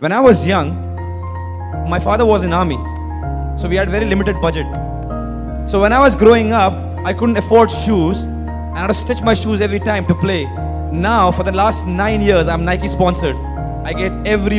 When I was young, my father was in army, so we had very limited budget. So when I was growing up, I couldn't afford shoes, and I had to stitch my shoes every time to play. Now, for the last nine years, I'm Nike sponsored. I get every